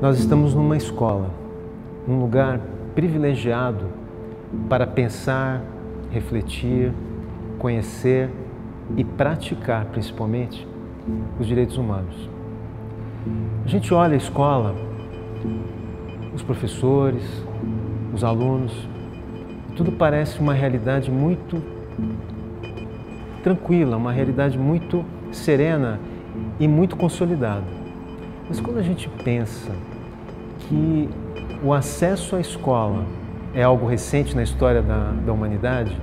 Nós estamos numa escola, um lugar privilegiado para pensar, refletir, conhecer e praticar, principalmente, os direitos humanos. A gente olha a escola, os professores, os alunos, tudo parece uma realidade muito tranquila, uma realidade muito serena e muito consolidada. Mas quando a gente pensa que o acesso à escola é algo recente na história da, da humanidade,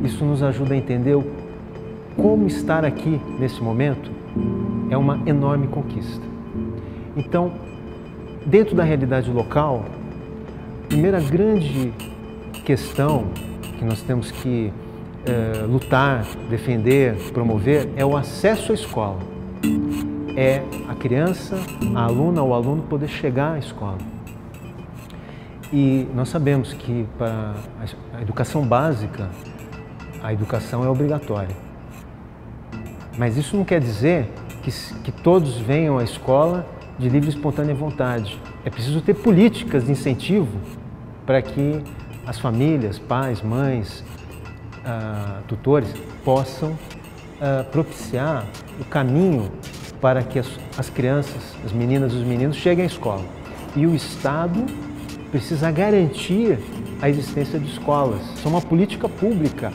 isso nos ajuda a entender como estar aqui nesse momento é uma enorme conquista. Então, dentro da realidade local, a primeira grande questão que nós temos que é, lutar, defender, promover é o acesso à escola. É a criança, a aluna ou o aluno poder chegar à escola. E nós sabemos que para a educação básica, a educação é obrigatória. Mas isso não quer dizer que, que todos venham à escola de livre e espontânea vontade. É preciso ter políticas de incentivo para que as famílias, pais, mães, uh, tutores possam uh, propiciar o caminho para que as, as crianças, as meninas e os meninos cheguem à escola. E o Estado precisa garantir a existência de escolas. Isso é uma política pública.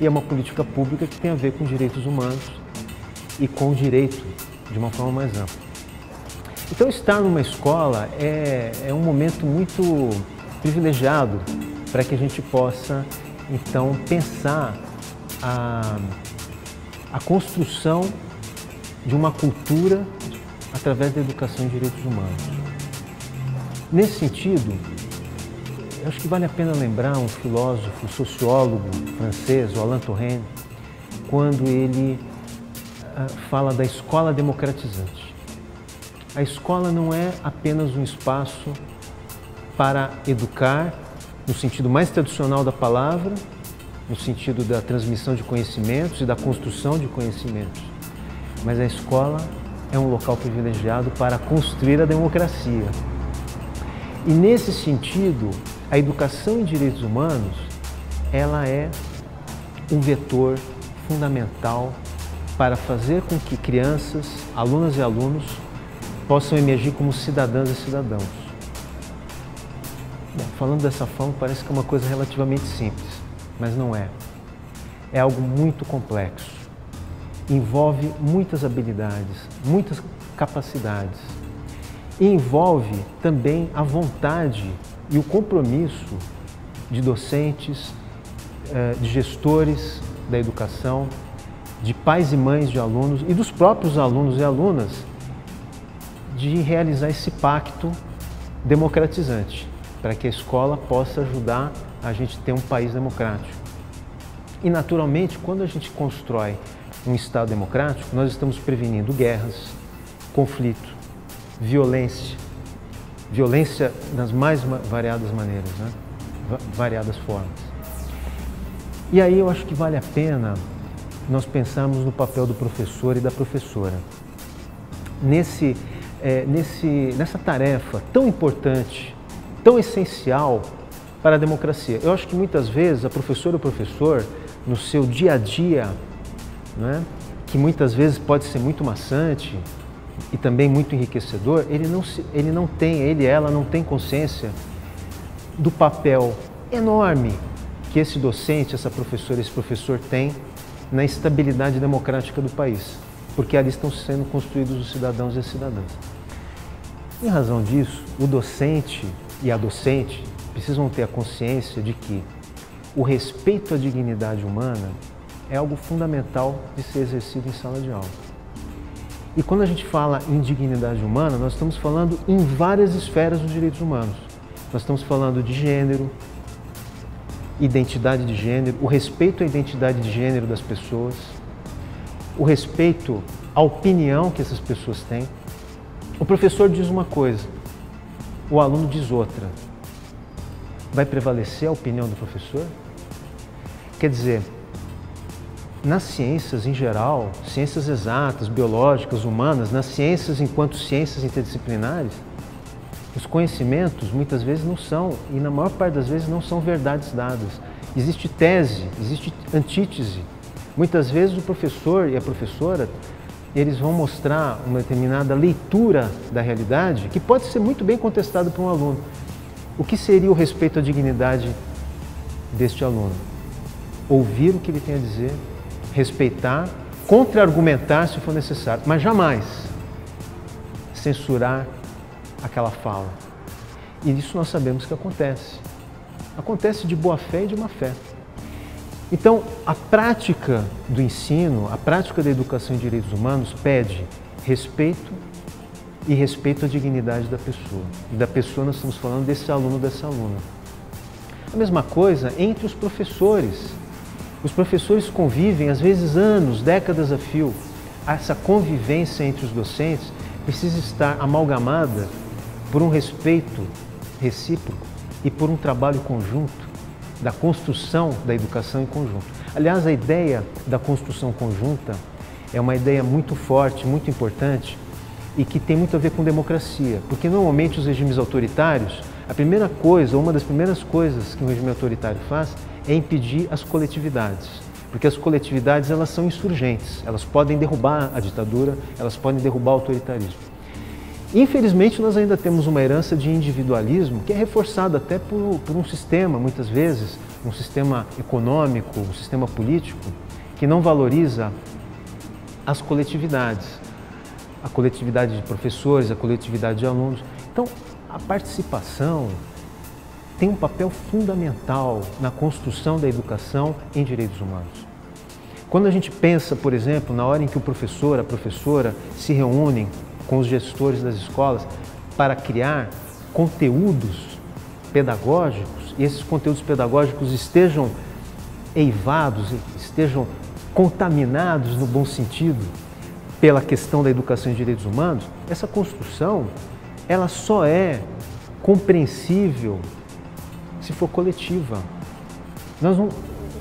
E é uma política pública que tem a ver com direitos humanos e com o direito de uma forma mais ampla. Então, estar numa escola é, é um momento muito privilegiado para que a gente possa então pensar a, a construção de uma cultura através da educação em direitos humanos. Nesse sentido, acho que vale a pena lembrar um filósofo, sociólogo francês, o Alain Touraine, quando ele uh, fala da escola democratizante. A escola não é apenas um espaço para educar no sentido mais tradicional da palavra, no sentido da transmissão de conhecimentos e da construção de conhecimentos. Mas a escola é um local privilegiado para construir a democracia. E nesse sentido, a educação em direitos humanos, ela é um vetor fundamental para fazer com que crianças, alunas e alunos possam emergir como cidadãs e cidadãos. Bom, falando dessa forma, parece que é uma coisa relativamente simples, mas não é. É algo muito complexo. Envolve muitas habilidades, muitas capacidades. E envolve também a vontade e o compromisso de docentes, eh, de gestores da educação, de pais e mães de alunos e dos próprios alunos e alunas de realizar esse pacto democratizante para que a escola possa ajudar a gente ter um país democrático. E, naturalmente, quando a gente constrói um Estado democrático, nós estamos prevenindo guerras, conflito, violência, violência nas mais variadas maneiras, né? variadas formas. E aí eu acho que vale a pena nós pensarmos no papel do professor e da professora. Nesse, é, nesse, nessa tarefa tão importante tão essencial para a democracia. Eu acho que muitas vezes a professora ou o professor, no seu dia a dia, né, que muitas vezes pode ser muito maçante e também muito enriquecedor, ele não, se, ele não tem, ele ela não tem consciência do papel enorme que esse docente, essa professora, esse professor tem na estabilidade democrática do país, porque ali estão sendo construídos os cidadãos e as cidadãs. Em razão disso, o docente e a docente precisam ter a consciência de que o respeito à dignidade humana é algo fundamental de ser exercido em sala de aula. E quando a gente fala em dignidade humana, nós estamos falando em várias esferas dos direitos humanos. Nós estamos falando de gênero, identidade de gênero, o respeito à identidade de gênero das pessoas, o respeito à opinião que essas pessoas têm. O professor diz uma coisa, o aluno diz outra. Vai prevalecer a opinião do professor? Quer dizer, nas ciências em geral, ciências exatas, biológicas, humanas, nas ciências enquanto ciências interdisciplinares, os conhecimentos muitas vezes não são, e na maior parte das vezes não são verdades dadas. Existe tese, existe antítese. Muitas vezes o professor e a professora, eles vão mostrar uma determinada leitura da realidade que pode ser muito bem contestada por um aluno. O que seria o respeito à dignidade deste aluno? Ouvir o que ele tem a dizer, respeitar, contra-argumentar se for necessário, mas jamais censurar aquela fala. E isso nós sabemos que acontece. Acontece de boa fé e de má fé. Então, a prática do ensino, a prática da educação em direitos humanos pede respeito e respeito à dignidade da pessoa. E da pessoa nós estamos falando desse aluno, dessa aluna. A mesma coisa entre os professores. Os professores convivem, às vezes anos, décadas a fio. Essa convivência entre os docentes precisa estar amalgamada por um respeito recíproco e por um trabalho conjunto da construção da educação em conjunto. Aliás, a ideia da construção conjunta é uma ideia muito forte, muito importante e que tem muito a ver com democracia, porque normalmente os regimes autoritários, a primeira coisa, uma das primeiras coisas que um regime autoritário faz é impedir as coletividades, porque as coletividades elas são insurgentes, elas podem derrubar a ditadura, elas podem derrubar o autoritarismo. Infelizmente, nós ainda temos uma herança de individualismo que é reforçada até por, por, um sistema, muitas vezes, um sistema econômico, um sistema político, que não valoriza as coletividades, a coletividade de professores, a coletividade de alunos. Então, a participação tem um papel fundamental na construção da educação em direitos humanos. Quando a gente pensa, por exemplo, na hora em que o professor, a professora se reúnem com os gestores das escolas para criar conteúdos pedagógicos e esses conteúdos pedagógicos estejam eivados, estejam contaminados no bom sentido pela questão da educação e direitos humanos, essa construção ela só é compreensível se for coletiva. Nós não,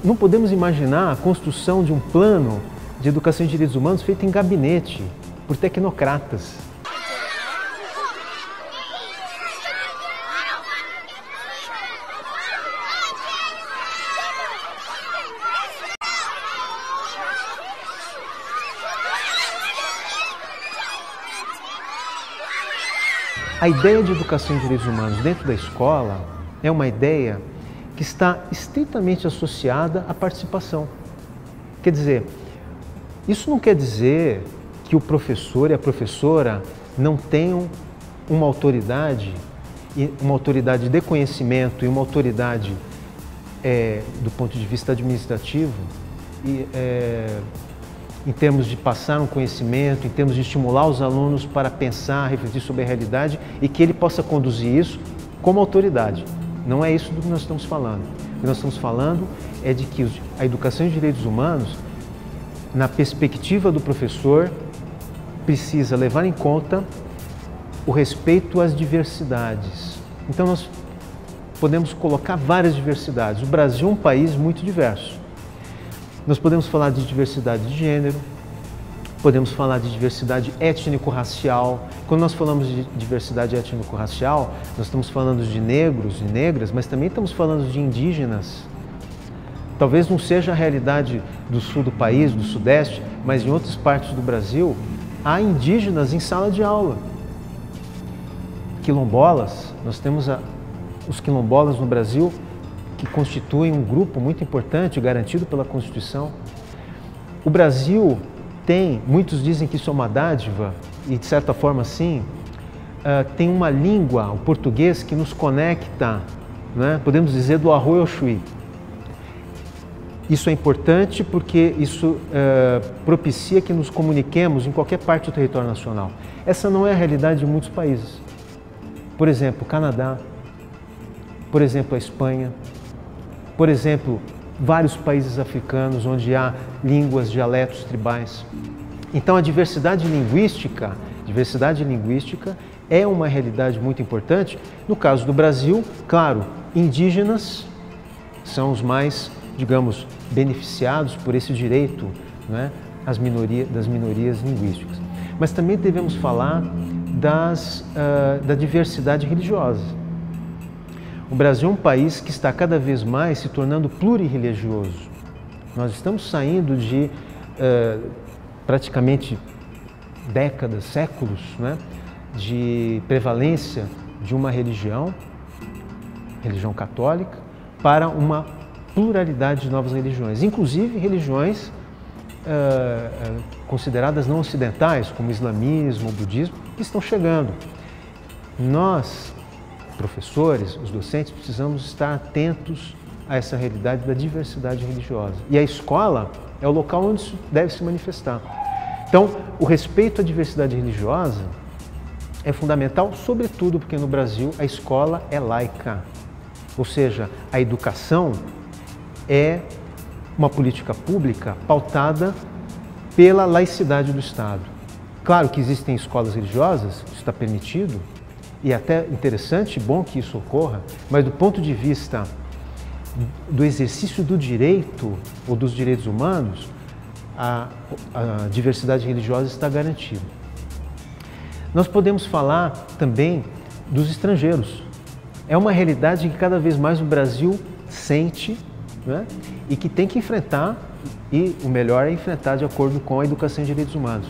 não podemos imaginar a construção de um plano de educação e direitos humanos feito em gabinete, por tecnocratas. A ideia de educação em direitos humanos dentro da escola é uma ideia que está estritamente associada à participação. Quer dizer, isso não quer dizer que o professor e a professora não tenham uma autoridade, uma autoridade de conhecimento e uma autoridade é, do ponto de vista administrativo, e, é, em termos de passar um conhecimento, em termos de estimular os alunos para pensar, refletir sobre a realidade e que ele possa conduzir isso como autoridade. Não é isso do que nós estamos falando. O que nós estamos falando é de que a educação em direitos humanos, na perspectiva do professor, precisa levar em conta o respeito às diversidades. Então nós podemos colocar várias diversidades. O Brasil é um país muito diverso. Nós podemos falar de diversidade de gênero, podemos falar de diversidade étnico-racial. Quando nós falamos de diversidade étnico-racial, nós estamos falando de negros e negras, mas também estamos falando de indígenas. Talvez não seja a realidade do sul do país, do sudeste, mas em outras partes do Brasil, há indígenas em sala de aula. Quilombolas, nós temos a, os quilombolas no Brasil que constituem um grupo muito importante, garantido pela Constituição. O Brasil tem, muitos dizem que isso é uma dádiva, e de certa forma sim, uh, tem uma língua, o português, que nos conecta, né, podemos dizer, do arroio ao chuí. Isso é importante porque isso é, propicia que nos comuniquemos em qualquer parte do território nacional. Essa não é a realidade de muitos países. Por exemplo, o Canadá, por exemplo, a Espanha, por exemplo, vários países africanos onde há línguas, dialetos tribais. Então a diversidade linguística, diversidade linguística é uma realidade muito importante. No caso do Brasil, claro, indígenas são os mais digamos, beneficiados por esse direito né, às minoria, das minorias linguísticas. Mas também devemos falar das, uh, da diversidade religiosa. O Brasil é um país que está cada vez mais se tornando plurirreligioso. Nós estamos saindo de uh, praticamente décadas, séculos, né, de prevalência de uma religião, religião católica, para uma pluralidade de novas religiões, inclusive religiões uh, consideradas não ocidentais, como islamismo, budismo, que estão chegando. Nós, professores, os docentes, precisamos estar atentos a essa realidade da diversidade religiosa. E a escola é o local onde isso deve se manifestar. Então, o respeito à diversidade religiosa é fundamental, sobretudo porque no Brasil a escola é laica. Ou seja, a educação é uma política pública pautada pela laicidade do Estado. Claro que existem escolas religiosas, isso está permitido, e até interessante, bom que isso ocorra, mas do ponto de vista do exercício do direito ou dos direitos humanos, a, a diversidade religiosa está garantida. Nós podemos falar também dos estrangeiros. É uma realidade que cada vez mais o Brasil sente né? e que tem que enfrentar, e o melhor é enfrentar de acordo com a educação em direitos humanos.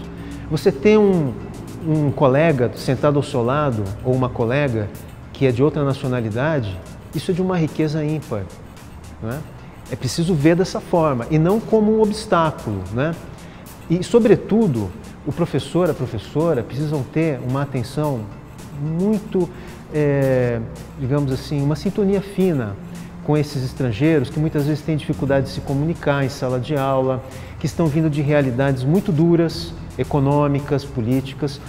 Você tem um, um colega sentado ao seu lado, ou uma colega que é de outra nacionalidade, isso é de uma riqueza ímpar. Né? É preciso ver dessa forma e não como um obstáculo. Né? E, sobretudo, o professor, a professora precisam ter uma atenção muito, é, digamos assim, uma sintonia fina com esses estrangeiros que muitas vezes têm dificuldade de se comunicar em sala de aula, que estão vindo de realidades muito duras, econômicas, políticas.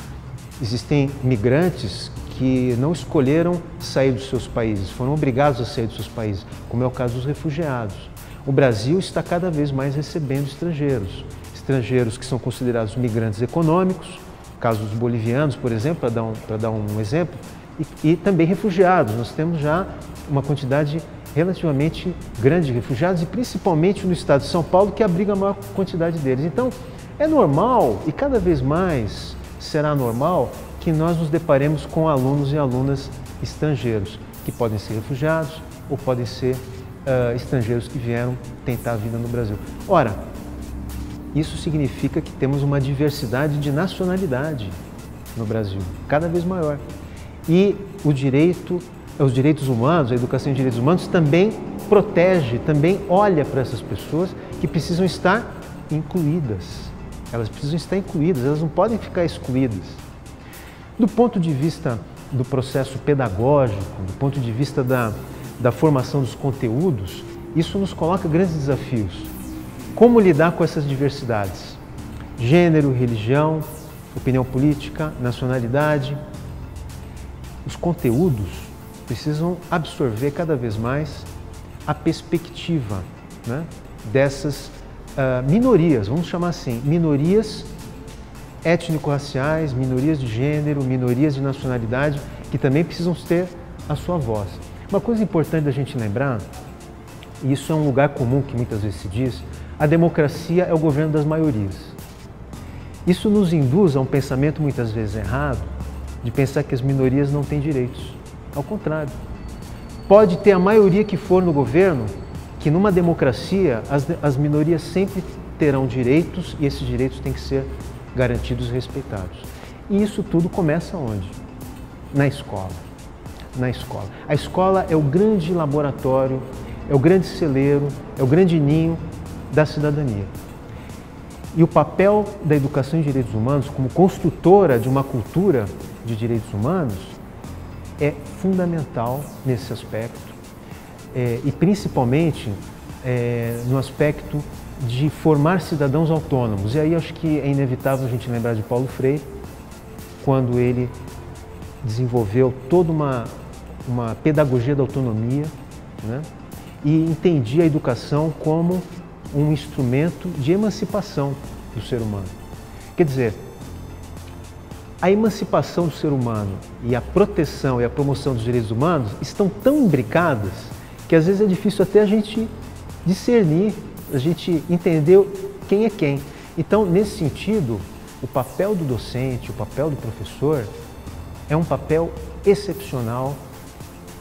Existem migrantes que não escolheram sair dos seus países, foram obrigados a sair dos seus países, como é o caso dos refugiados. O Brasil está cada vez mais recebendo estrangeiros, estrangeiros que são considerados migrantes econômicos, caso dos bolivianos, por exemplo, para dar um, para dar um exemplo, e, e também refugiados. Nós temos já uma quantidade relativamente grande de refugiados e principalmente no estado de São Paulo, que abriga a maior quantidade deles. Então, é normal e cada vez mais será normal que nós nos deparemos com alunos e alunas estrangeiros, que podem ser refugiados ou podem ser uh, estrangeiros que vieram tentar a vida no Brasil. Ora, isso significa que temos uma diversidade de nacionalidade no Brasil, cada vez maior. E o direito os direitos humanos, a educação em direitos humanos também protege, também olha para essas pessoas que precisam estar incluídas. Elas precisam estar incluídas, elas não podem ficar excluídas. Do ponto de vista do processo pedagógico, do ponto de vista da, da formação dos conteúdos, isso nos coloca grandes desafios. Como lidar com essas diversidades? Gênero, religião, opinião política, nacionalidade. Os conteúdos precisam absorver cada vez mais a perspectiva né, dessas uh, minorias, vamos chamar assim, minorias étnico-raciais, minorias de gênero, minorias de nacionalidade, que também precisam ter a sua voz. Uma coisa importante da gente lembrar, e isso é um lugar comum que muitas vezes se diz, a democracia é o governo das maiorias. Isso nos induz a um pensamento muitas vezes errado de pensar que as minorias não têm direitos. Ao contrário. Pode ter a maioria que for no governo, que numa democracia as, as minorias sempre terão direitos e esses direitos têm que ser garantidos e respeitados. E isso tudo começa onde? Na escola. Na escola. A escola é o grande laboratório, é o grande celeiro, é o grande ninho da cidadania. E o papel da educação em direitos humanos como construtora de uma cultura de direitos humanos é fundamental nesse aspecto é, e principalmente é, no aspecto de formar cidadãos autônomos. E aí acho que é inevitável a gente lembrar de Paulo Freire, quando ele desenvolveu toda uma, uma pedagogia da autonomia né? e entendia a educação como um instrumento de emancipação do ser humano. Quer dizer, a emancipação do ser humano e a proteção e a promoção dos direitos humanos estão tão imbricadas que às vezes é difícil até a gente discernir, a gente entender quem é quem. Então, nesse sentido, o papel do docente, o papel do professor é um papel excepcional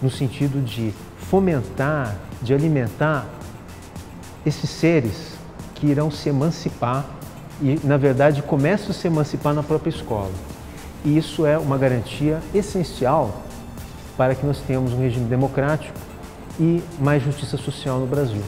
no sentido de fomentar, de alimentar esses seres que irão se emancipar e, na verdade, começam a se emancipar na própria escola. E isso é uma garantia essencial para que nós tenhamos um regime democrático e mais justiça social no Brasil.